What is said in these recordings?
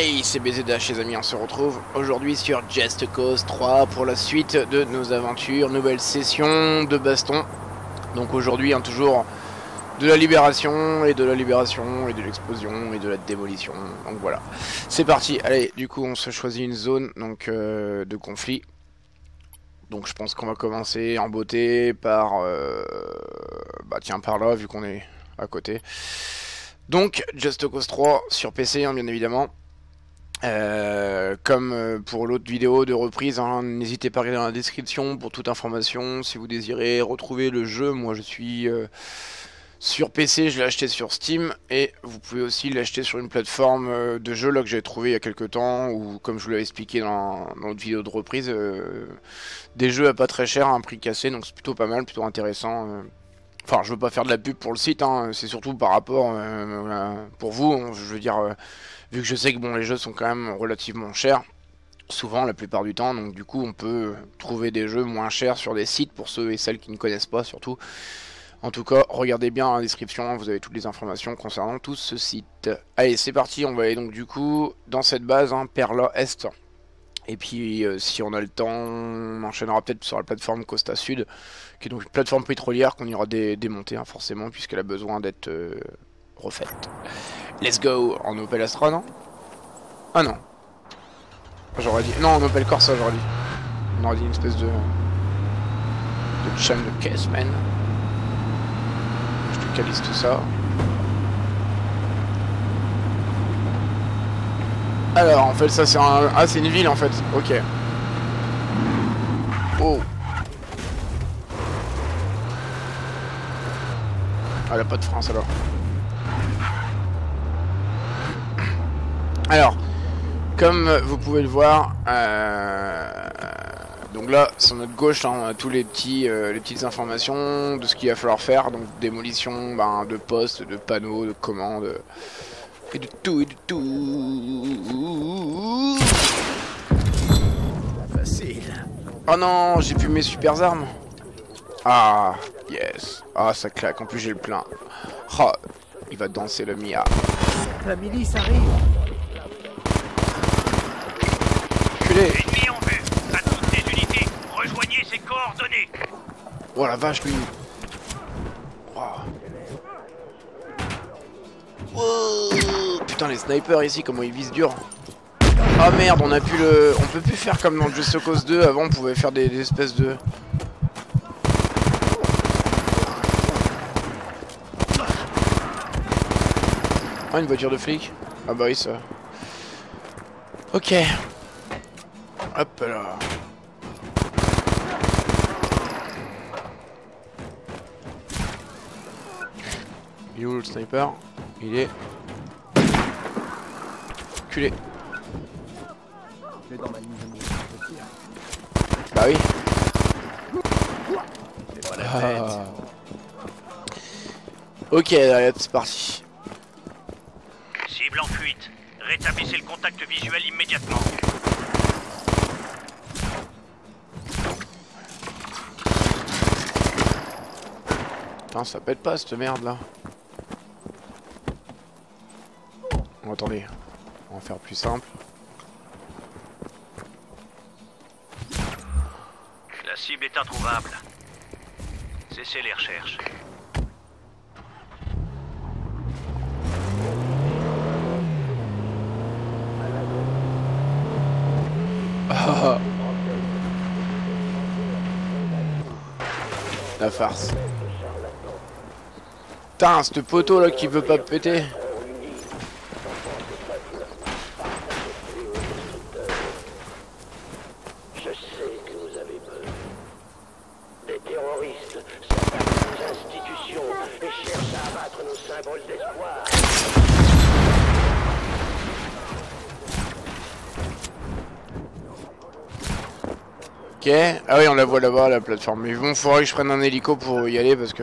Hey, c'est BZH les amis, on se retrouve aujourd'hui sur Just Cause 3 pour la suite de nos aventures, nouvelle session de baston. Donc aujourd'hui, hein, toujours de la libération, et de la libération, et de l'explosion, et de la démolition. Donc voilà, c'est parti. Allez, du coup, on se choisit une zone donc euh, de conflit. Donc je pense qu'on va commencer en beauté par... Euh, bah tiens, par là, vu qu'on est à côté. Donc, Just Cause 3 sur PC, hein, bien évidemment. Euh, comme euh, pour l'autre vidéo de reprise, hein, n'hésitez pas à regarder dans la description pour toute information. Si vous désirez retrouver le jeu, moi je suis euh, sur PC, je l'ai acheté sur Steam et vous pouvez aussi l'acheter sur une plateforme de jeu là que j'ai trouvé il y a quelques temps ou comme je vous l'avais expliqué dans, l'autre vidéo de reprise, des jeux à pas très cher, à un prix cassé, donc c'est plutôt pas mal, plutôt intéressant. Enfin, je veux pas faire de la pub pour le site, hein, c'est surtout par rapport pour vous, je veux dire vu que je sais que bon les jeux sont quand même relativement chers souvent la plupart du temps. Donc du coup on peut trouver des jeux moins chers sur des sites pour ceux et celles qui ne connaissent pas surtout. En tout cas regardez bien la description vous avez toutes les informations concernant tout ce site. Allez c'est parti on va aller donc du coup dans cette base hein, Perla Est. Et puis euh, si on a le temps on enchaînera peut-être sur la plateforme Costa Sud qui est donc une plateforme pétrolière qu'on ira démonter hein, forcément puisqu'elle a besoin d'être euh, refaite Let's go en Opel Astra, non? Ah non. J'aurais dit... Non, en Opel Corsa, j'aurais dit. On aurait dit une espèce de... De chaîne de caisse, man. Je te calise tout ça. Alors, en fait, ça, c'est un... Ah, c'est une ville, en fait. Ok. Oh. Ah, elle a pas de France, alors. Alors, comme vous pouvez le voir, euh, donc là, sur notre gauche, on a tous les petits, euh, les petites informations de ce qu'il va falloir faire. Donc démolition ben, de postes, de panneaux, de commandes, et de tout, et de tout. Facile. Oh non, j'ai plus mes super armes. Ah, yes. Ah, ça claque. En plus, j'ai le plein. Oh, il va danser le Mia. La milice arrive. Ennemi en vue. À toutes les unités, rejoignez ses coordonnées. Oh la vache, lui. Oh. Putain, les snipers ici, comment ils visent dur. Ah merde, on a pu le... On peut plus faire comme dans Just Cause 2. Avant, on pouvait faire des, espèces de... Ah, une voiture de flic Ah bah oui, ça... Ok. Hop là. Il est où le sniper? Il est... Culé. Bah oui. Ah. Ok, allez, c'est parti. Cible en fuite. Rétablissez le contact visuel immédiatement. Ça pète pas cette merde là. Bon, attendez, on va faire plus simple. La cible est introuvable. Cessez les recherches. La farce. Putain, ce poteau là qui veut pas péter. Ok. Ah oui, on la voit là-bas, la plateforme. Mais bon, faudrait que je prenne un hélico pour y aller parce que...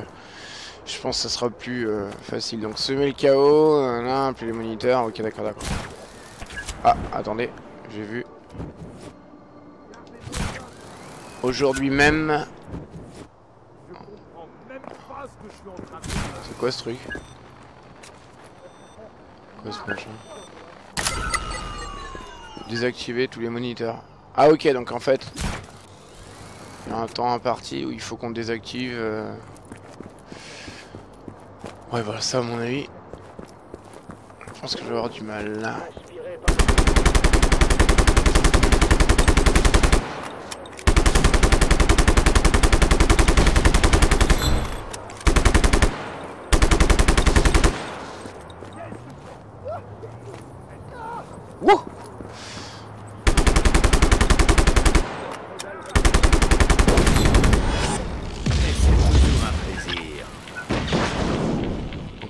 Pense que ça sera plus euh, facile. Donc semer le chaos, là, appeler les moniteurs. Ok, d'accord, d'accord. Ah, attendez, j'ai vu. Aujourd'hui même. C'est quoi ce truc? Quoi ce machin? Désactiver tous les moniteurs. Ah ok, donc en fait, il y a un temps imparti où il faut qu'on désactive. euh. Ouais, voilà, ça à mon avis. Je pense que je vais avoir du mal là.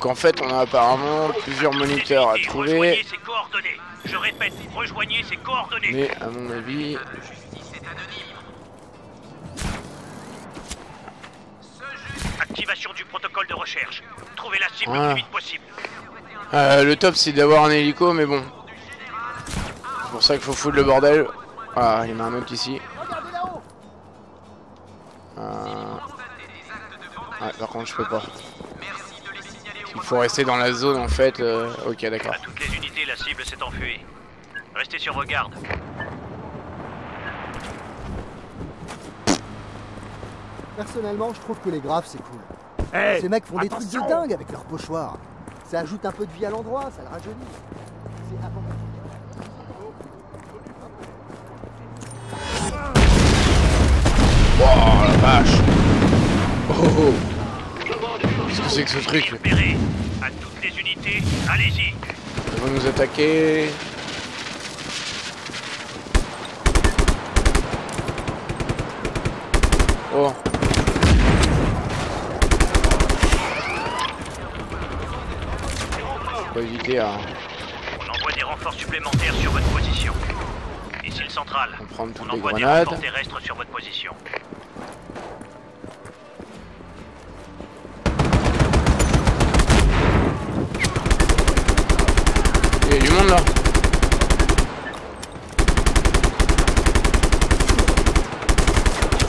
Donc en fait, on a apparemment plusieurs moniteurs à trouver. Rejoignez coordonnées. Je répète, rejoignez ses coordonnées. Mais à mon avis, Activation du protocole de recherche. Trouvez la cible Voilà. le plus vite possible. euh, le top c'est d'avoir un hélico, mais bon. C'est pour ça qu'il faut foutre le bordel. Ah, il y en a un autre ici. Euh... Ouais, par contre, je peux pas. Il faut rester dans la zone en fait. euh, Ok, d'accord. À toutes les unités, la cible s'est enfuie. Restez sur vos gardes. Personnellement, je trouve que les graves, c'est cool. Hey, Ces mecs font des trucs de dingue avec leurs pochoirs. Ça ajoute un peu de vie à l'endroit, ça le rajeunit. C'est avant- Oh la vache Oh oh c'est que ce truc Repérez. À toutes les unités, allez-y. Ils vont nous attaquer. Oh. Faut éviter à On envoie des renforts supplémentaires sur votre position. Ici le central. prendre toutes On les envoie des renforts terrestres sur votre position. Monde là.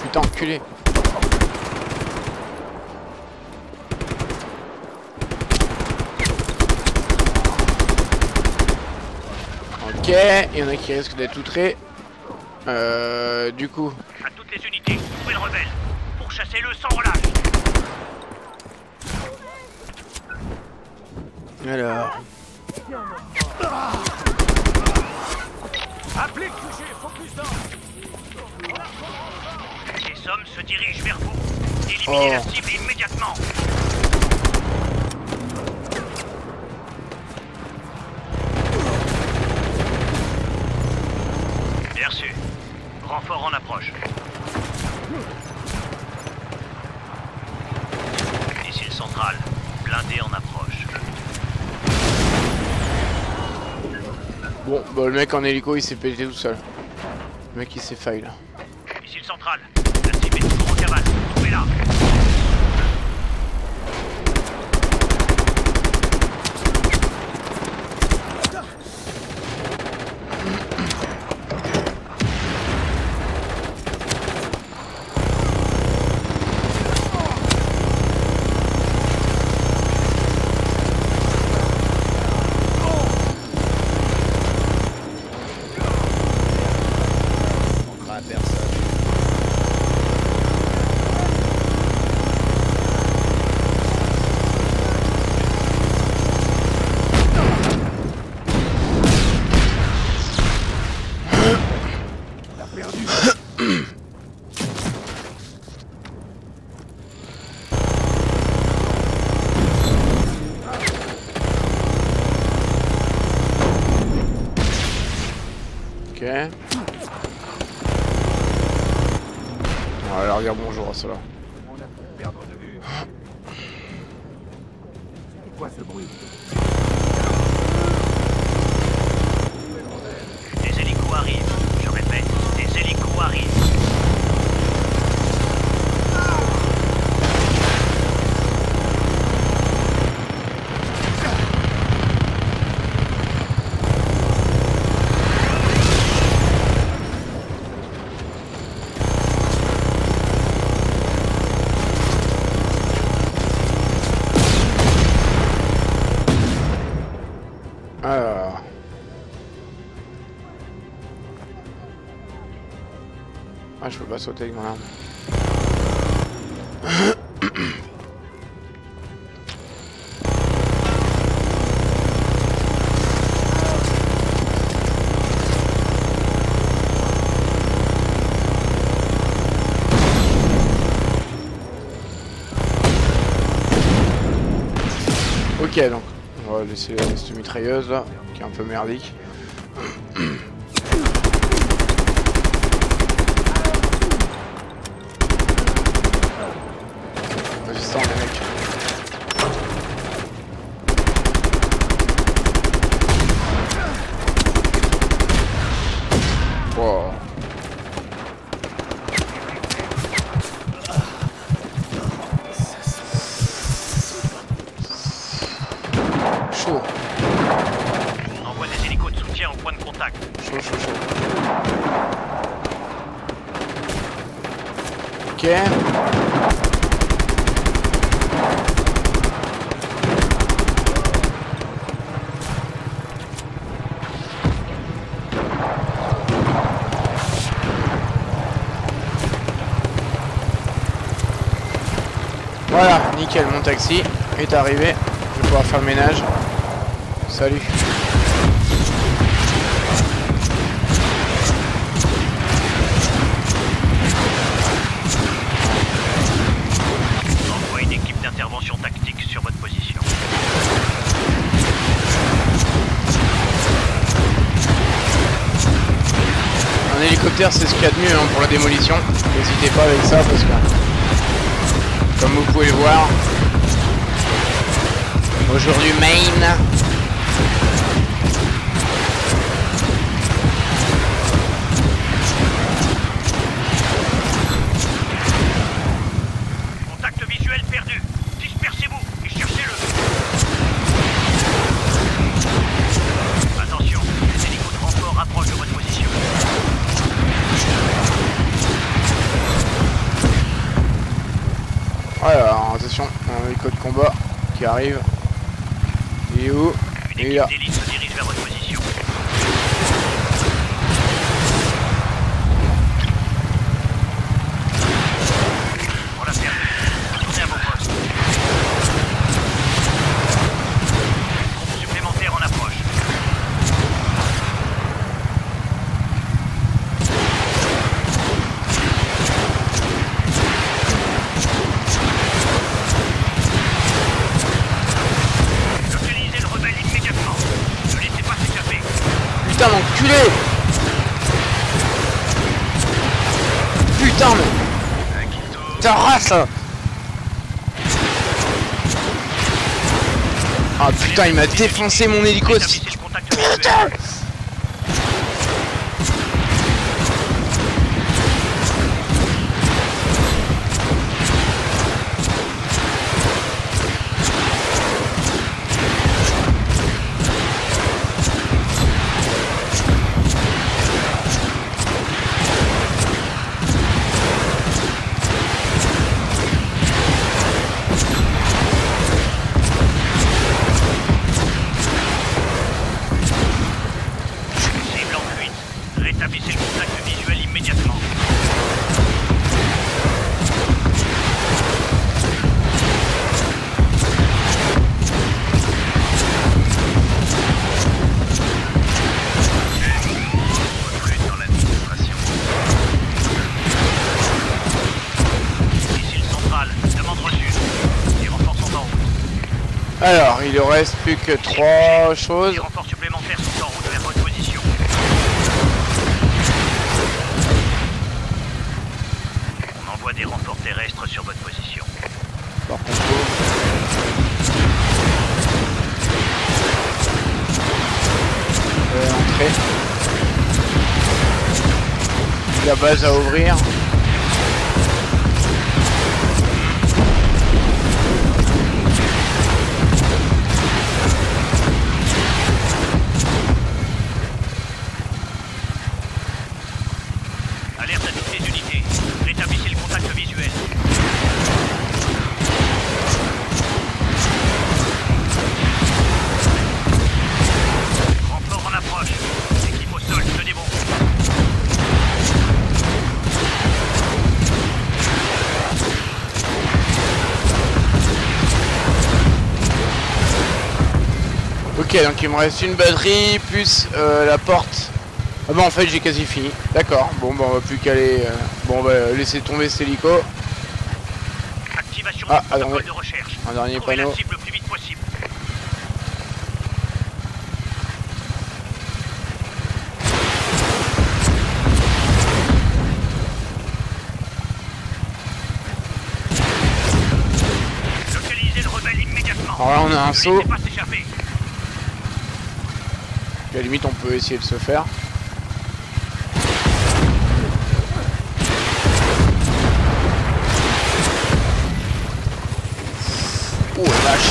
Putain, enculé. Ok, il y en a qui risquent d'être outrés. Euh, du coup, À toutes les unités, trouvez le rebelle? Pourchassez-le sans relâche. alors, Applique, touché, focus down Les hommes se dirigent vers vous. Éliminez la Oh. cible immédiatement. Bien reçu. Renfort en approche. Ici le central. Blindé en approche. Bon, bah, le mec en hélico il s'est pété tout seul. Le mec il s'est fail là. Ici le central. La cible est toujours en cavale. Trouvez-la. Sauter avec. Ok, donc on va laisser cette mitrailleuse qui est un peu merdique. Voilà, nickel, mon taxi est arrivé. Je vais pouvoir faire le ménage. Salut. C'est ce qu'il y a de mieux hein, pour la démolition. N'hésitez pas avec ça parce que, comme vous pouvez le voir, aujourd'hui Maine. Combat qui arrive. Il est où? Il est là. équipe d'élite se dirige vers votre position. On l'a perdu. Retournez à vos postes. Groupe supplémentaire en approche. Localisez le rebelle immédiatement. Ne laissez pas s'échapper. Putain, Putain, mais... Ta race là Ah putain, il m'a défoncé mon hélico Rétablissez reste plus que trois choses. Les renforts supplémentaires sont en route vers votre position. On envoie des renforts terrestres sur votre position. Par contre, euh, entrée. La base à ouvrir. Ok, donc il me reste une batterie plus euh, la porte. Ah bah en fait j'ai quasi fini. D'accord. Bon bah on va plus qu'aller. euh, Bon on va laisser tomber cet hélico. Activation Ah, de recherche. Un dernier Trouvez panneau. la cible le plus vite possible. Localisez le rebelle immédiatement. Alors là on a un saut. À la limite on peut essayer de se faire. Oh la vache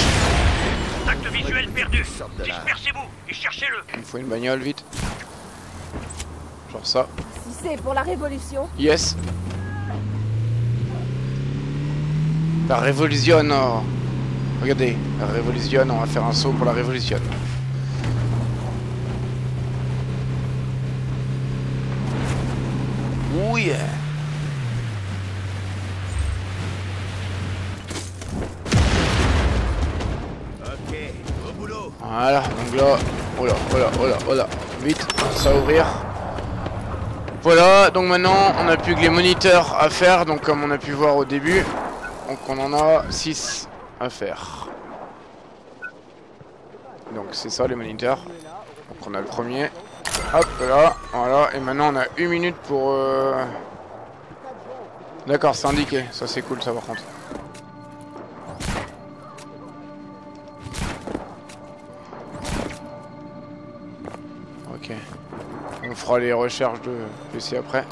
Contact visuel perdu. Dispersez-vous et cherchez-le. Il me faut une bagnole vite. Genre ça. Si c'est pour la révolution, Yes. La révolution. oh. Regardez, la révolution, on va faire un saut pour la révolution. Au boulot. Voilà, donc là, oh là, oh là, vite, ça va ouvrir. Voilà, donc maintenant on a plus que les moniteurs à faire, donc comme on a pu voir au début, donc on en a 6 à faire. Donc c'est ça les moniteurs. Donc on a le premier. Hop là, voilà, et maintenant on a une minute pour... euh, D'accord, c'est indiqué, ça c'est cool ça par contre. Ok. On fera les recherches de PC après.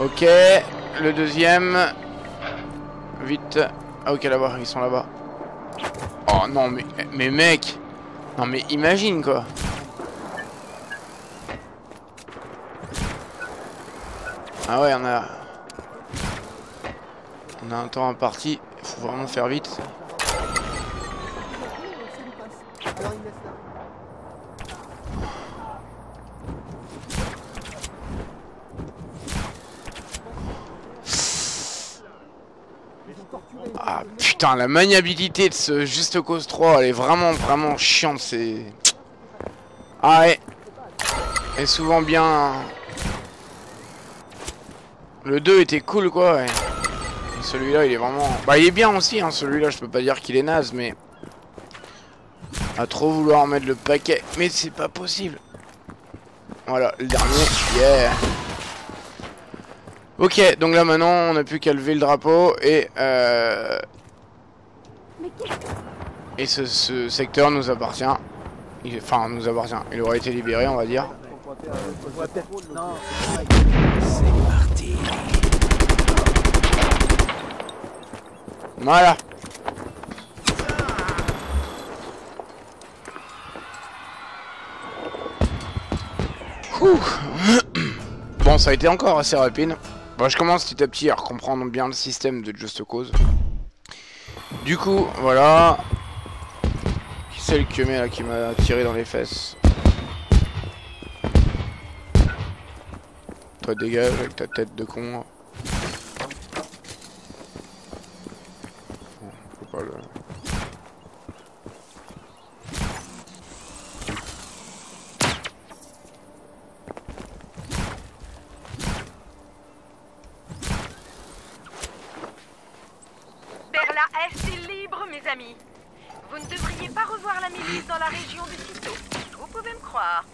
Ok. Le deuxième. Vite. Ah ok là-bas, ils sont là-bas. Oh non mais mais mec. Non mais imagine quoi. Ah ouais on a. On a un temps imparti. Faut vraiment faire vite. Ah putain, la maniabilité de ce Just Cause 3, elle est vraiment, vraiment chiante, c'est... Ah ouais. Et souvent bien... Le 2 était cool quoi, ouais. Celui-là, il est vraiment... Bah il est bien aussi, hein, celui-là, je peux pas dire qu'il est naze, mais... À trop vouloir mettre le paquet, mais c'est pas possible. Voilà, le dernier, yeah Ok, donc là maintenant, on a plus qu'à lever le drapeau et... Euh... Et ce, ce secteur nous appartient. Enfin, nous appartient. Il aurait été libéré, on va dire. Voilà. Ouh. Bon, ça a été encore assez rapide. Bon, je commence petit à petit à comprendre bien le système de Just Cause. Du coup, voilà. Qui c'est le kiomé là qui m'a tiré dans les fesses Toi dégage avec ta tête de con. pas le... Berla Est est libre, mes amis. Vous ne devriez pas revoir la milice dans la région de sitôt. Vous pouvez me croire.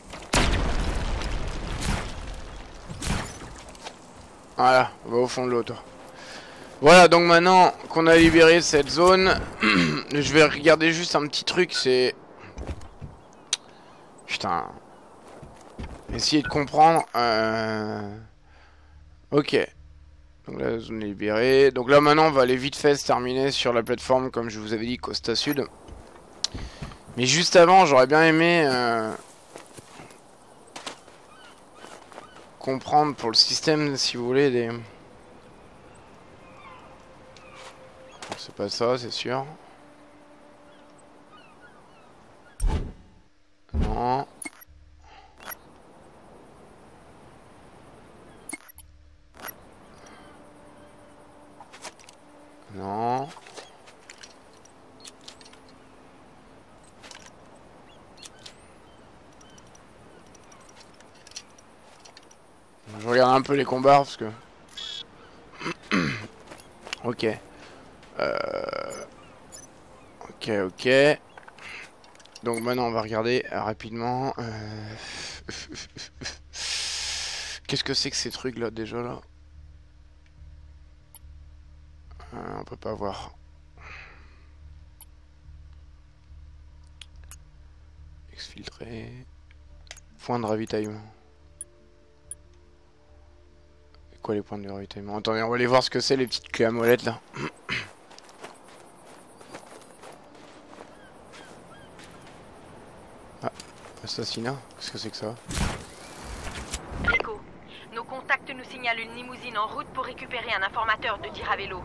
Voilà, va au fond de l'eau toi. Voilà, donc maintenant qu'on a libéré cette zone, je vais regarder juste un petit truc, c'est... Putain. Essayer de comprendre. Euh... Ok. Donc la zone est libérée. Donc là maintenant on va aller vite fait se terminer sur la plateforme comme je vous avais dit Costa Sud. Mais juste avant j'aurais bien aimé... euh, comprendre pour le système si vous voulez des... C'est pas ça, c'est sûr. Non. Non. Je regarde un peu les combats parce que. ok. Euh... Ok, ok. Donc maintenant on va regarder euh, rapidement. euh, Qu'est-ce que c'est que ces trucs là déjà là? Euh, On peut pas voir. Exfiltré. Point de ravitaillement. Quoi les points de ravitaillement Attendez, on va aller voir ce que c'est les petites clés à molette là. Ah, assassinat Qu'est-ce que c'est que ça? Rico, nos contacts nous signalent une limousine en route pour récupérer un informateur de Diravello.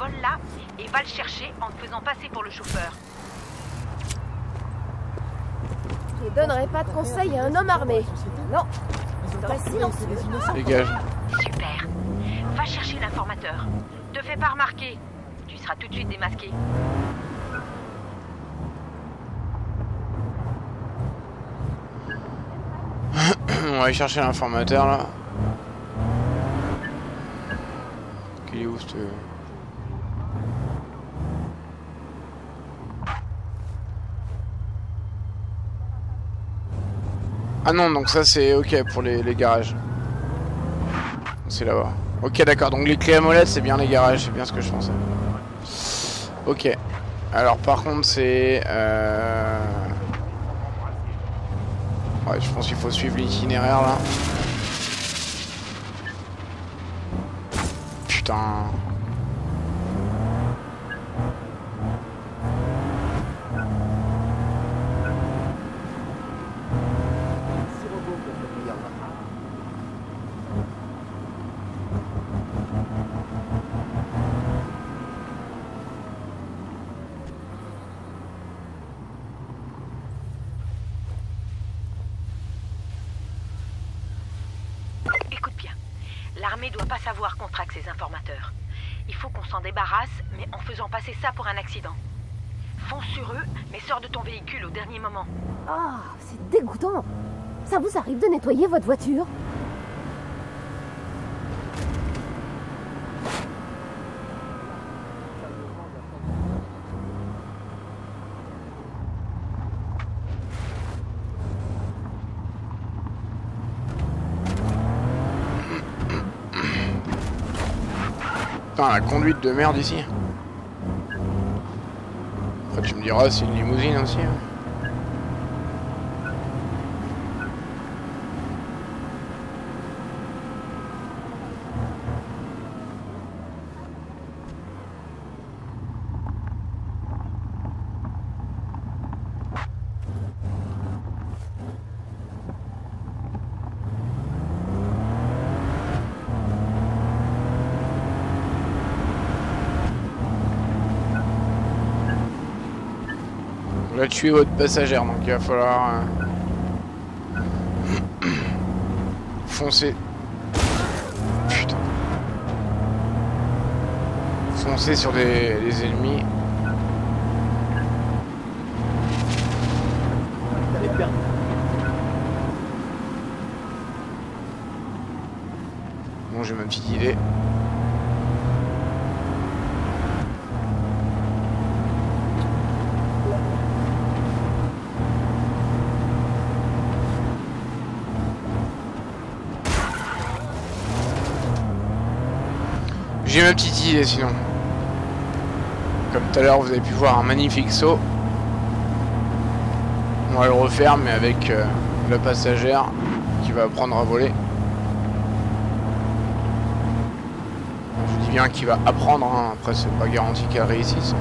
Vole-la et va le chercher en te faisant passer pour le chauffeur. Je ne donnerai pas de conseils à un homme armé. Non, je serai silencieux. Dégage. Va chercher l'informateur. Te fais pas remarquer. Tu seras tout de suite démasqué. On va aller chercher l'informateur là. Qu'il est où ce... Ah non, donc ça c'est ok pour les, les garages. C'est là-bas. Ok d'accord, donc les clés à molette c'est bien les garages, c'est bien ce que je pensais. Ok. Alors par contre c'est... Euh... Ouais, je pense qu'il faut suivre l'itinéraire là. Putain. Six robots pour le meilleur. Écoute bien. L'armée doit pas savoir qu'on traque ses informateurs. Il faut qu'on s'en mais en faisant passer ça pour un accident. Fonce sur eux, mais sors de ton véhicule au dernier moment. Ah, c'est dégoûtant. Ça vous arrive de nettoyer votre voiture? Putain, la conduite de merde ici. Après tu me diras c'est une limousine aussi. hein. Tuer votre passagère donc il va falloir euh, foncer. Putain. Foncer sur des, des ennemis. Bon j'ai ma petite idée. Idée sinon. Comme tout à l'heure vous avez pu voir un magnifique saut. On va le refaire mais avec euh, la passagère qui va apprendre à voler. Je dis bien qu'il va apprendre, hein. après c'est pas garanti qu'elle réussisse.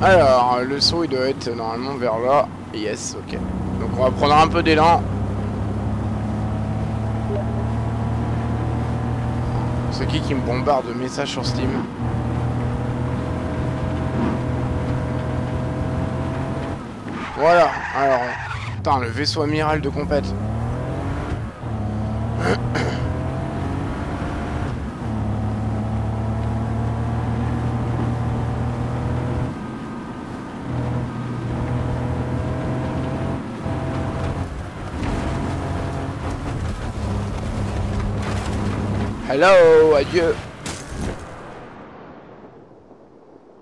Alors, le saut il doit être normalement vers là. Yes, ok. Donc on va prendre un peu d'élan. Qui qui me bombarde de messages sur Steam Voilà, alors... Putain, le vaisseau amiral de compète. Hello, adieu.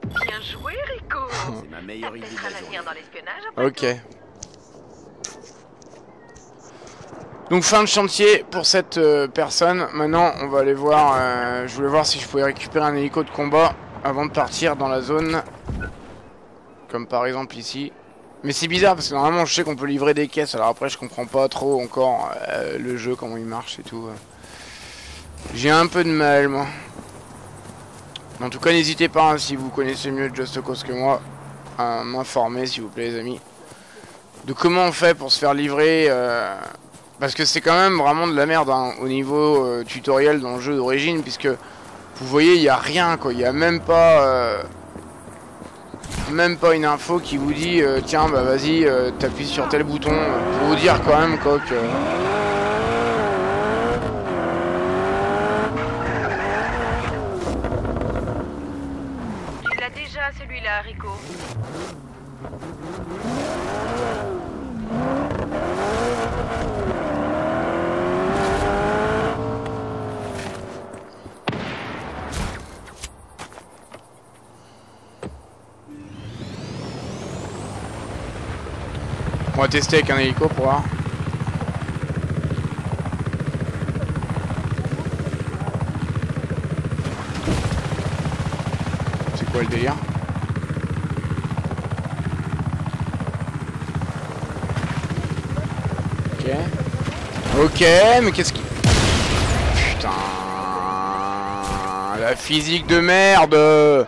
Bien joué, Rico. C'est ma meilleure idée de dans l'espionnage après Ok. Donc fin de chantier pour cette euh, personne. Maintenant, on va aller voir. euh, je voulais voir si je pouvais récupérer un hélico de combat avant de partir dans la zone. Comme par exemple ici. Mais c'est bizarre parce que normalement je sais qu'on peut livrer des caisses. Alors après je comprends pas trop encore euh, le jeu, comment il marche et tout. J'ai un peu de mal moi. En tout cas n'hésitez pas hein, si vous connaissez mieux Just Cause que moi à m'informer s'il vous plaît les amis de comment on fait pour se faire livrer euh, parce que c'est quand même vraiment de la merde hein, au niveau euh, tutoriel dans le jeu d'origine puisque vous voyez il y a rien quoi il y a même pas euh, même pas une info qui vous dit tiens bah vas-y t'appuies sur tel bouton pour vous dire quand même quoi que Tu l'as on va tester avec un hélico pour voir. C'est quoi le délire? Ok. Ok, mais qu'est-ce qui... Putain... La physique de merde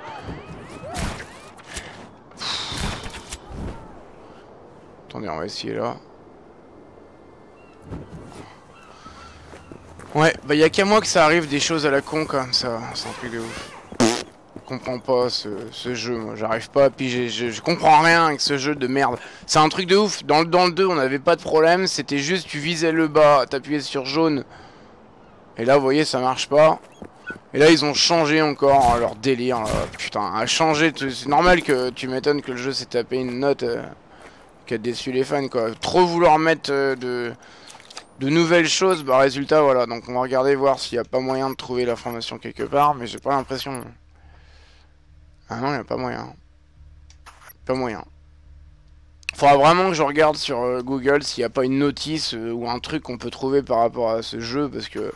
Attendez, on va essayer là. Ouais, bah y a qu'à moi que ça arrive des choses à la con comme ça, c'est un truc de ouf. Comprends pas ce, jeu, moi j'arrive pas piger, je, je comprends rien avec ce jeu de merde. C'est un truc de ouf, dans le, dans le 2 on avait pas de problème, c'était juste tu visais le bas, t'appuyais sur jaune. Et là vous voyez ça marche pas. Et là ils ont changé encore hein, leur délire, putain, à changer, t- c'est normal que tu m'étonnes que le jeu s'est tapé une note euh, qui a déçu les fans quoi. Trop vouloir mettre euh, de de nouvelles choses, bah résultat voilà, donc on va regarder voir s'il n'y a pas moyen de trouver l'information quelque part, mais j'ai pas l'impression. Ah non, il a pas moyen. Pas moyen. Faudra vraiment que je regarde sur euh, Google s'il n'y a pas une notice euh, ou un truc qu'on peut trouver par rapport à ce jeu, parce que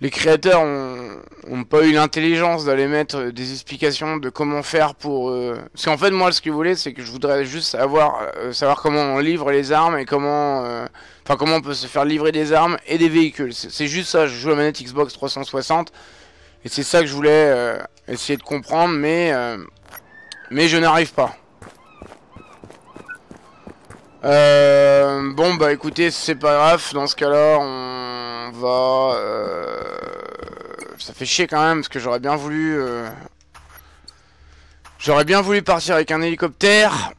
les créateurs ont, pas eu l'intelligence d'aller mettre euh, des explications de comment faire pour... Parce qu'en fait, moi, ce que vous voulez, c'est que je voudrais juste savoir, savoir comment on livre les armes et comment... Enfin, comment on peut se faire livrer des armes et des véhicules. C'est juste ça, je joue à la manette Xbox 360. Et c'est ça que je voulais essayer de comprendre, mais... euh, mais je n'arrive pas. Euh, bon, bah écoutez, c'est pas grave. Dans ce cas-là, on va... euh, Ça fait chier quand même, parce que j'aurais bien voulu... euh, J'aurais bien voulu partir avec un hélicoptère.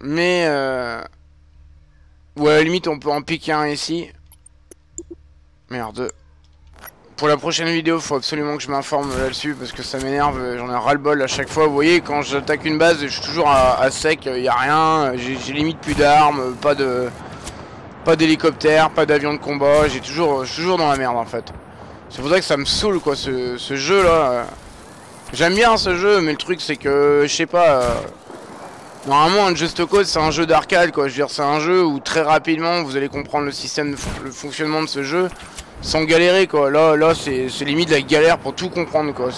Mais... Euh... Ou à la limite, on peut en piquer un ici. Merde. Pour la prochaine vidéo, faut absolument que je m'informe là-dessus parce que ça m'énerve, j'en ai ras-le-bol à chaque fois. Vous voyez, quand j'attaque une base, je suis toujours à, sec, il y a rien, j'ai limite plus d'armes, pas de pas d'hélicoptère, pas d'avion de combat, j'ai toujours je suis toujours dans la merde en fait. C'est pour ça que ça me saoule quoi ce, jeu là. J'aime bien ce jeu, mais le truc c'est que je sais pas euh, Normalement, un Just Cause, c'est un jeu d'arcade, quoi. Je veux dire, c'est un jeu où très rapidement, vous allez comprendre le système, le fonctionnement de ce jeu, sans galérer, quoi. Là, là, c'est limite la galère pour tout comprendre, quoi.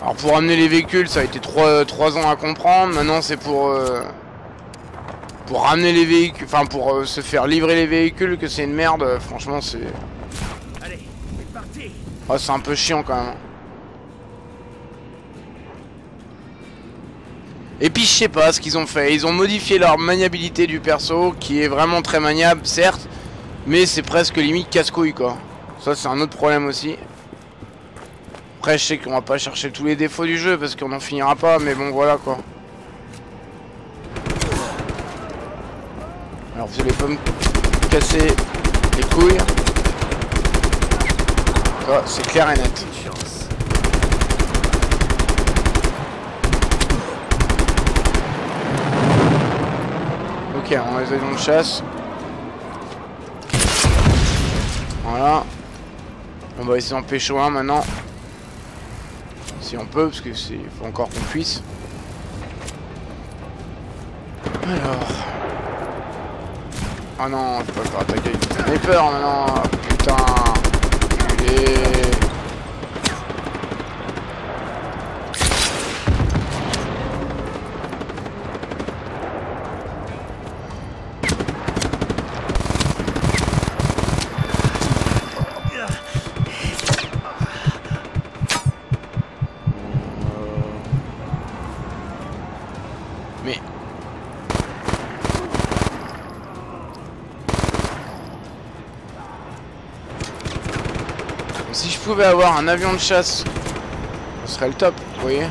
Alors pour amener les véhicules, ça a été 3, ans à comprendre. Maintenant, c'est pour euh, pour ramener les véhicules, enfin pour euh, se faire livrer les véhicules, que c'est une merde. Franchement, c'est ah, c'est un peu chiant quand même. Et puis je sais pas ce qu'ils ont fait. Ils ont modifié leur maniabilité du perso, qui est vraiment très maniable, certes, mais c'est presque limite casse-couille quoi. Ça c'est un autre problème aussi. Après je sais qu'on va pas chercher tous les défauts du jeu parce qu'on n'en finira pas, mais bon voilà quoi. Alors vous allez pas me casser les couilles. Ça c'est clair et net. Ok, on les avions de chasse. Voilà. On va essayer d'en pêcher un maintenant. Si on peut, parce que c'est faut encore qu'on puisse. Alors. Oh non, je peux pas attaquer. J'ai peur maintenant. Putain. Si je pouvais avoir un avion de chasse, ce serait le top, vous voyez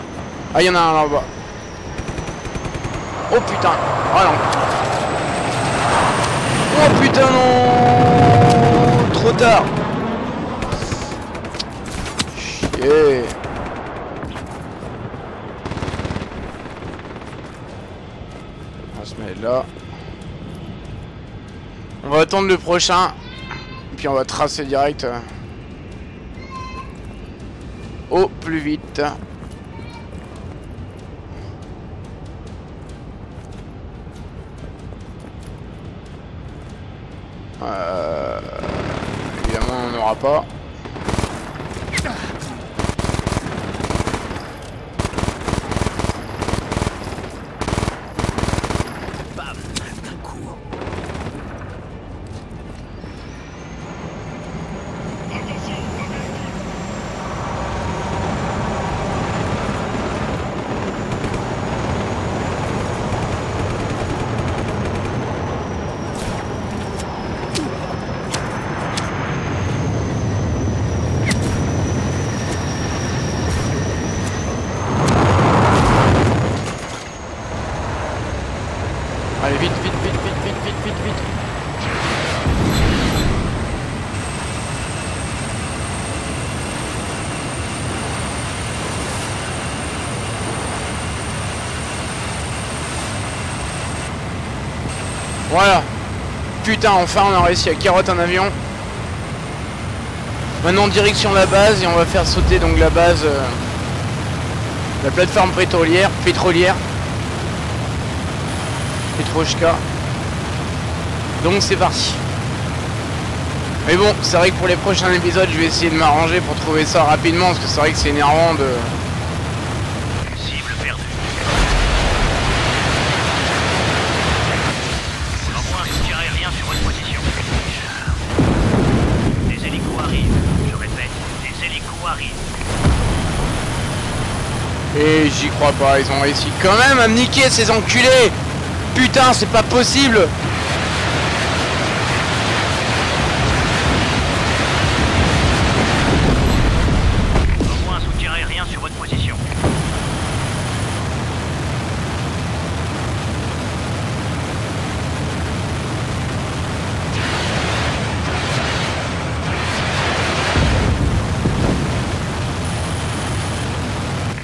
Ah, il y en a un là-bas. Oh putain Oh non Oh putain non Trop tard Chier On va se mettre là. On va attendre le prochain. Puis on va tracer direct. Au plus vite. Euh, évidemment, on n'aura pas. Putain, enfin on a réussi à carotte un avion. Maintenant direction la base et on va faire sauter donc la base, euh, la plateforme pétrolière, pétrolière. Petrochka. Donc c'est parti. Mais bon, c'est vrai que pour les prochains épisodes, je vais essayer de m'arranger pour trouver ça rapidement, parce que c'est vrai que c'est énervant de... Et j'y crois pas, ils ont réussi quand même à me niquer ces enculés. Putain, c'est pas possible Envoie un soutien aérien sur votre position.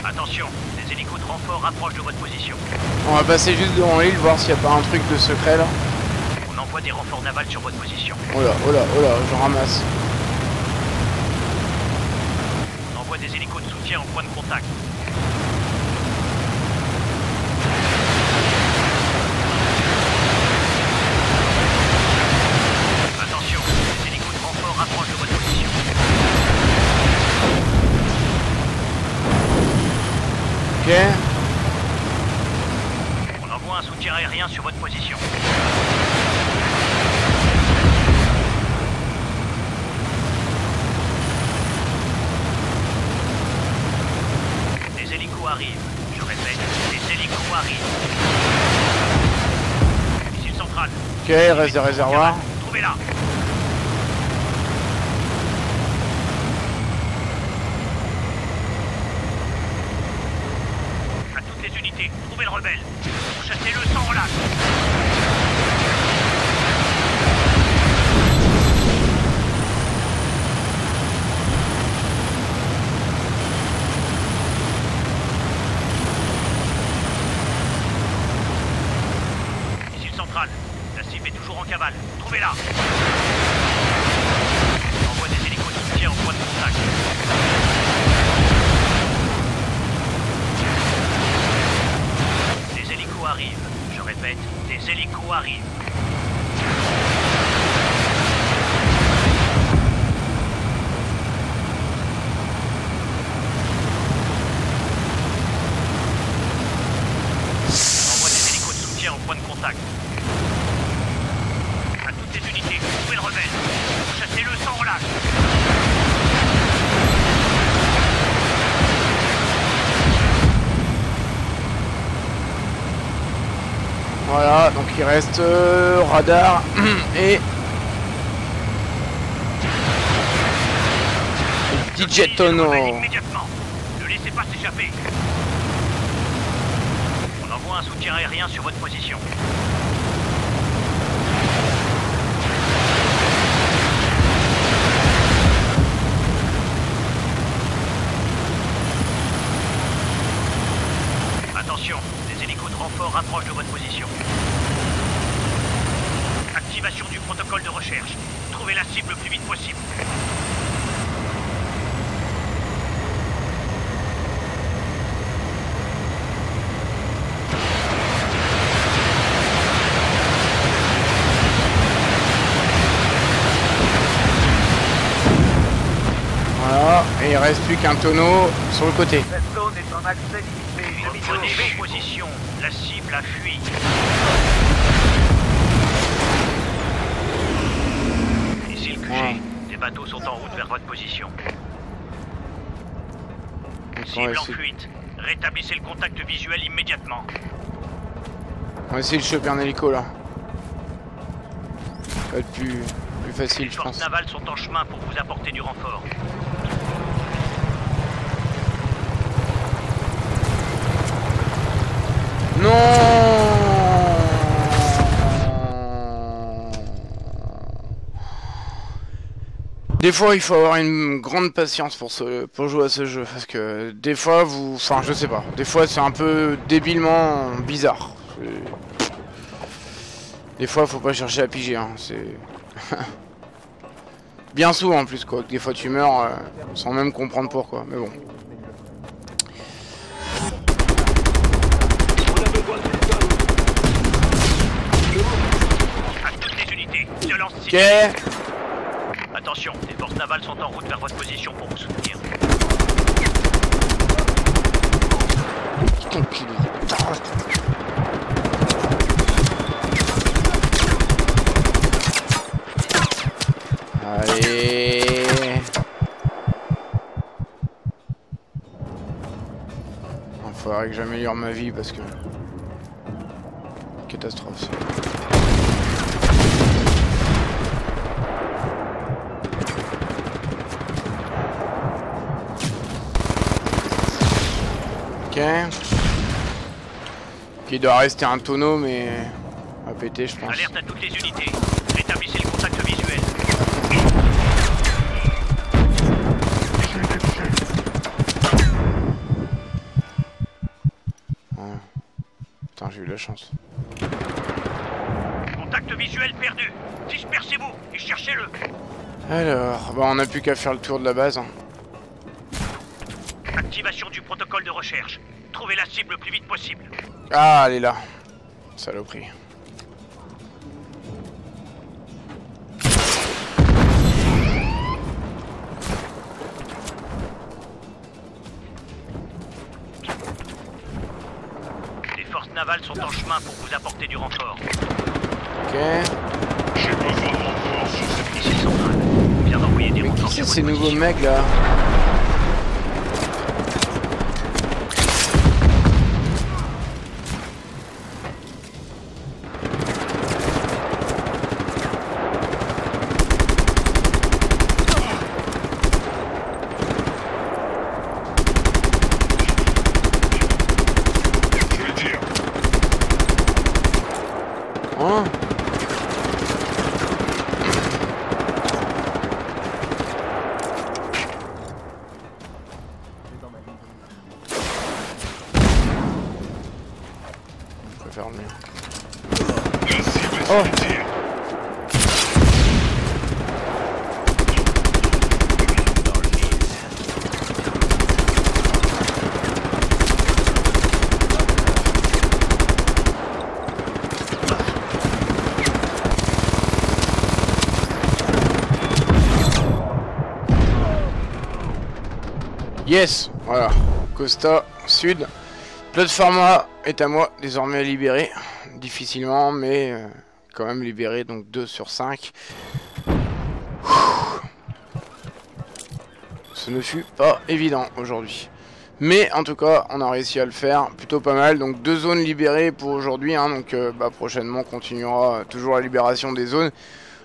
Attention, des hélicos de renfort approchent de votre position. On va passer juste devant l'île, voir s'il y a pas un truc de secret là. On envoie des renforts navals sur votre position. Oh là, oh là, oh là, j'en ramasse. On envoie des hélicos de soutien au point de contact. Attention, des hélicos de renfort approchent de votre position. Ok On envoie un soutien aérien sur votre position. Des hélicos arrivent. Je répète, des hélicos arrivent. Missile central. Ok, reste des réservoirs. Trouvez-la. À toutes les unités, trouvez le rebelle. Chassez-le sans relâche. Missile central. La cible est toujours en cavale. Trouvez-la. Reste euh, radar et. Ne laissez pas s'échapper. On envoie un soutien aérien sur votre position. Attention, des hélicos de renfort approchent de votre position. Activation du protocole de recherche. Trouvez la cible le plus vite possible. Voilà, et il reste plus qu'un tonneau sur le côté. Cette zone est en accès limité. Reprenez vos positions. La cible a fui. Ouais. Des bateaux sont en route vers votre position. Cible en fuite. Rétablissez le contact visuel immédiatement. on va essayer de choper un hélico là. Ça va être plus, plus facile Les je forces pense. navales sont en chemin pour vous apporter du renfort. Non Des fois, il faut avoir une grande patience pour, ce, pour jouer à ce jeu. Parce que des fois, vous. Enfin, je sais pas. Des fois, c'est un peu débilement bizarre. Des fois, faut pas chercher à piger. Hein. C'est. Bien souvent en plus, quoi. Des fois, tu meurs euh, sans même comprendre pourquoi. Mais bon. Ok. Les forces navales sont en route vers votre position pour vous soutenir. Allez. Il faudrait que j'améliore ma vie parce que... Catastrophe. Ok. Il doit rester un tonneau mais... À péter je pense. Alerte à toutes les unités. Rétablissez le contact visuel. Putain j'ai eu la chance. Contact visuel perdu. Dispersez-vous et cherchez-le. Alors, bah on a plus qu'à faire le tour de la base. hein. Possible. Ah, elle est là. Saloperie. Les forces navales sont en chemin pour vous apporter du renfort. Ok. Ici le central. On vient d'envoyer des Mais renforts qui c'est sur ces nouveaux mecs là Hein Je préfère le mien. Oh Yes, voilà. Costa Sud. Plateforma est à moi, désormais libéré. Difficilement, mais euh, quand même libéré, donc 2 sur 5. Ce ne fut pas évident aujourd'hui. Mais en tout cas, on a réussi à le faire plutôt pas mal. Donc deux zones libérées pour aujourd'hui. Hein, donc euh, bah, prochainement, on continuera toujours la libération des zones.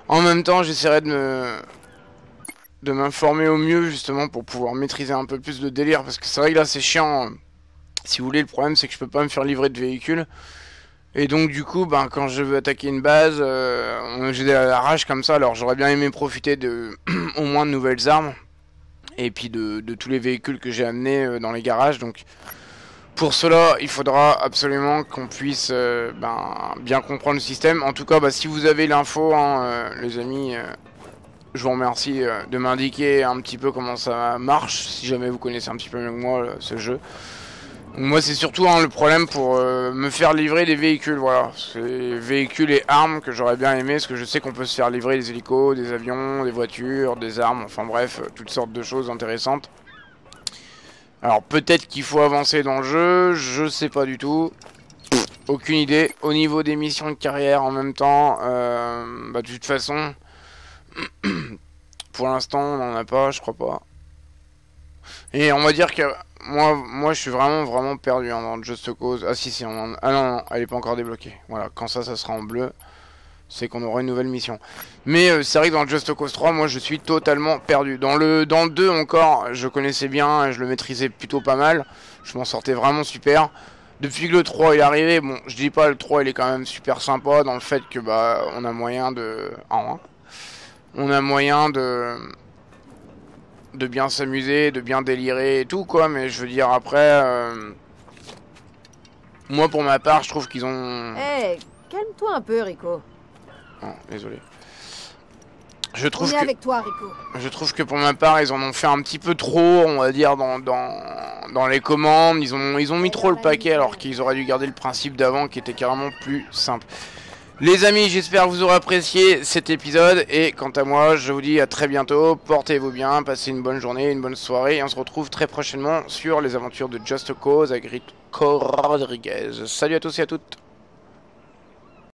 En même temps, j'essaierai de me de m'informer au mieux justement pour pouvoir maîtriser un peu plus de délire parce que c'est vrai que là c'est chiant si vous voulez le problème c'est que je peux pas me faire livrer de véhicules et donc du coup ben quand je veux attaquer une base euh, j'ai la rage comme ça alors j'aurais bien aimé profiter de au moins de nouvelles armes et puis de, de tous les véhicules que j'ai amenés euh, dans les garages. Donc pour cela, il faudra absolument qu'on puisse euh, ben, bien comprendre le système. En tout cas, bah, si vous avez l'info, hein, les amis, je vous remercie euh, de m'indiquer un petit peu comment ça marche, si jamais vous connaissez un petit peu mieux que moi euh, ce jeu. Moi, c'est surtout hein, le problème pour euh, me faire livrer des véhicules, voilà. C'est véhicules et armes que j'aurais bien aimé, parce que je sais qu'on peut se faire livrer des hélicos, des avions, des voitures, des armes, enfin bref, toutes sortes de choses intéressantes. Alors peut-être qu'il faut avancer dans le jeu, je sais pas du tout. Aucune idée. Au niveau des missions de carrière en même temps, bah de toute façon, pour l'instant on n'en a pas, je crois pas. Et on va dire que moi, moi je suis vraiment vraiment perdu hein, dans Just Cause. Ah si si, en- ah non, non, elle est pas encore débloquée. Voilà, quand ça, ça sera en bleu, c'est qu'on aura une nouvelle mission. Mais euh, c'est vrai que dans Just Cause 3, moi je suis totalement perdu. Dans le, dans le 2 encore, je connaissais bien, je le maîtrisais plutôt pas mal. Je m'en sortais vraiment super. Depuis que le 3 est arrivé, bon, je dis pas le 3 il est quand même super sympa dans le fait que bah on a moyen de. En un. On a moyen de. de bien s'amuser, de bien délirer et tout quoi, mais je veux dire après. euh, Moi pour ma part, je trouve qu'ils ont. Hé, calme-toi un peu, Rico. Non, désolé. Je On trouve est que. avec toi, Rico. Je trouve que pour ma part, ils en ont fait un petit peu trop, on va dire, dans, dans, dans les commandes. Ils ont, ils ont mis trop le paquet alors qu'ils auraient dû garder le principe d'avant qui était carrément plus simple. Les amis, j'espère que vous aurez apprécié cet épisode. Et quant à moi, je vous dis à très bientôt. Portez-vous bien, passez une bonne journée, une bonne soirée. Et on se retrouve très prochainement sur les aventures de Just Cause avec Rico Rodriguez. Salut à tous et à toutes.